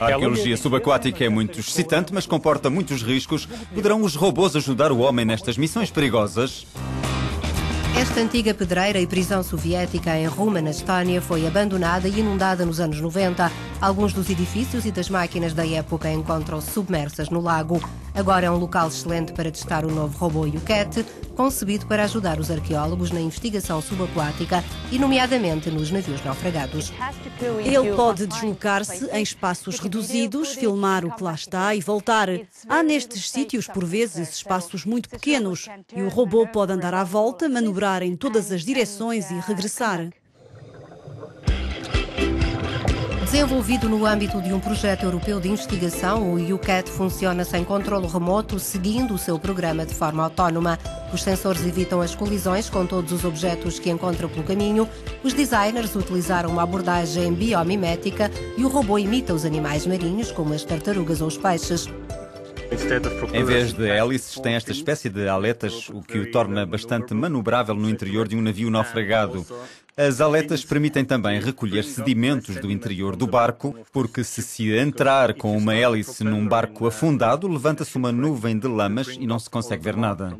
A arqueologia subaquática é muito excitante, mas comporta muitos riscos. Poderão os robôs ajudar o homem nestas missões perigosas? Esta antiga pedreira e prisão soviética em Ruma, na Estónia, foi abandonada e inundada nos anos 90. Alguns dos edifícios e das máquinas da época encontram-se submersas no lago. Agora é um local excelente para testar o novo robô Yuket, concebido para ajudar os arqueólogos na investigação subaquática e, nomeadamente, nos navios naufragados. Ele pode deslocar-se em espaços reduzidos, filmar o que lá está e voltar. Há nestes sítios, por vezes, espaços muito pequenos e o robô pode andar à volta, manobrar em todas as direções e regressar. Desenvolvido no âmbito de um projeto europeu de investigação, o UCAT funciona sem controle remoto, seguindo o seu programa de forma autónoma. Os sensores evitam as colisões com todos os objetos que encontram pelo caminho. Os designers utilizaram uma abordagem biomimética e o robô imita os animais marinhos, como as tartarugas ou os peixes. Em vez de hélices, tem esta espécie de aletas, o que o torna bastante manobrável no interior de um navio naufragado. As aletas permitem também recolher sedimentos do interior do barco, porque se se entrar com uma hélice num barco afundado, levanta-se uma nuvem de lamas e não se consegue ver nada.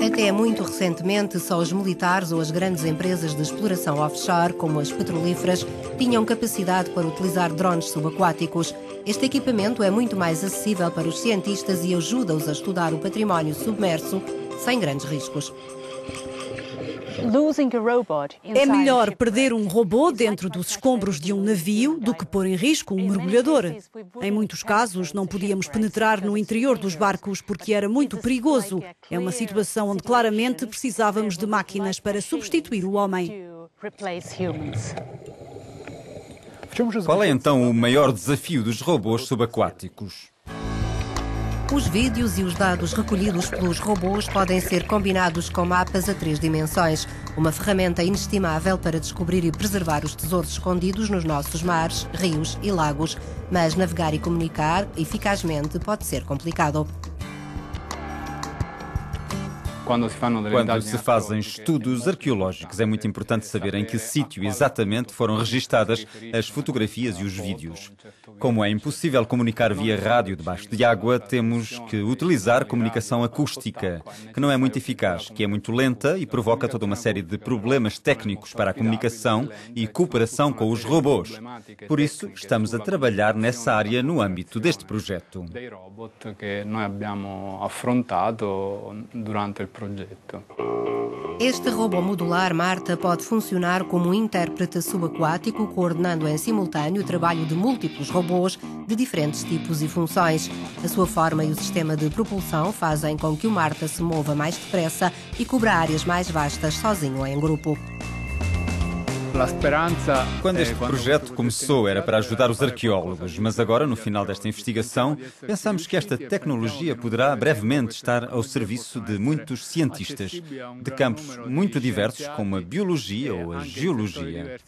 Até muito recentemente, só os militares ou as grandes empresas de exploração offshore, como as petrolíferas, tinham capacidade para utilizar drones subaquáticos. Este equipamento é muito mais acessível para os cientistas e ajuda-os a estudar o património submerso sem grandes riscos. É melhor perder um robô dentro dos escombros de um navio do que pôr em risco um mergulhador. Em muitos casos, não podíamos penetrar no interior dos barcos porque era muito perigoso. É uma situação onde claramente precisávamos de máquinas para substituir o homem. Qual é então o maior desafio dos robôs subaquáticos? Os vídeos e os dados recolhidos pelos robôs podem ser combinados com mapas a três dimensões, uma ferramenta inestimável para descobrir e preservar os tesouros escondidos nos nossos mares, rios e lagos. Mas navegar e comunicar eficazmente pode ser complicado. Quando se fazem estudos arqueológicos, é muito importante saber em que sítio exatamente foram registadas as fotografias e os vídeos. Como é impossível comunicar via rádio debaixo de água, temos que utilizar comunicação acústica, que não é muito eficaz, que é muito lenta e provoca toda uma série de problemas técnicos para a comunicação e cooperação com os robôs. Por isso, estamos a trabalhar nessa área no âmbito deste projeto. Este robô modular Marta pode funcionar como intérprete subaquático, coordenando em simultâneo o trabalho de múltiplos robôs de diferentes tipos e funções. A sua forma e o sistema de propulsão fazem com que o Marta se mova mais depressa e cubra áreas mais vastas sozinho ou em grupo. Quando este projeto começou era para ajudar os arqueólogos, mas agora, no final desta investigação, pensamos que esta tecnologia poderá brevemente estar ao serviço de muitos cientistas de campos muito diversos, como a biologia ou a geologia.